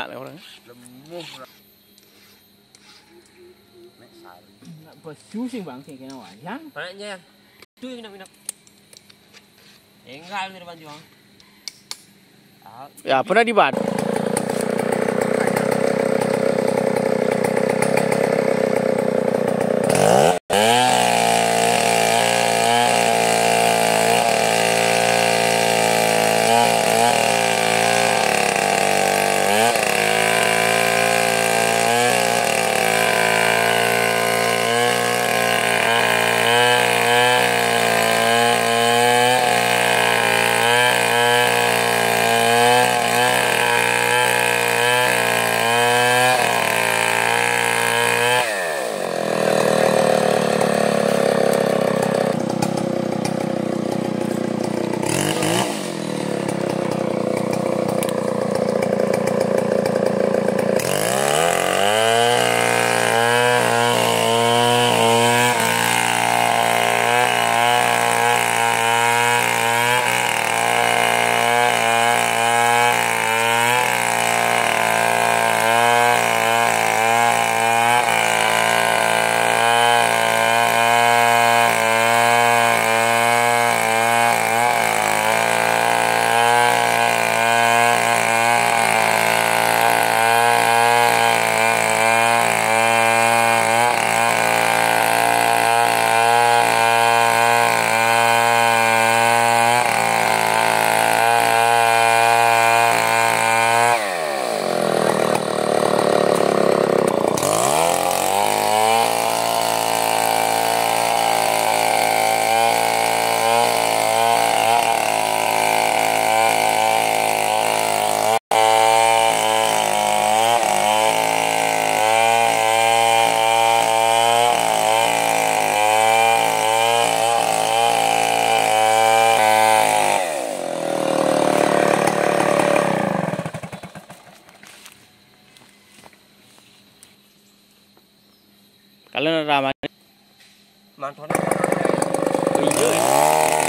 Sinyak lah orang. Lemuh. Nek sari. Nak bersusing bang sih kena wayang. Panaknya yang. Tuh minap minap. Enggak juang. Ah, Ya pernah di Bat. kalian ramai mantan oh, iya.